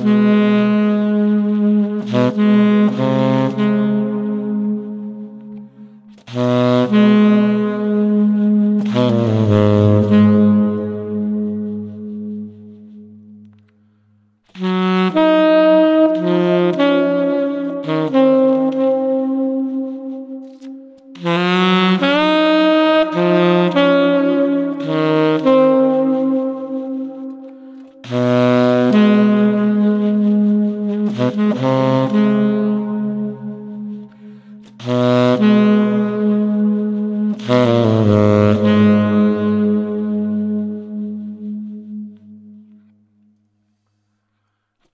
Mm-hmm.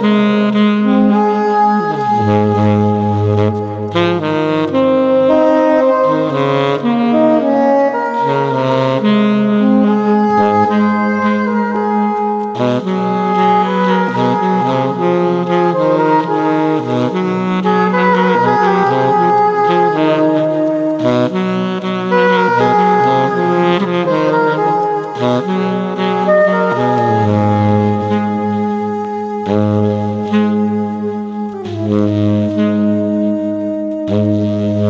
Mm-hmm.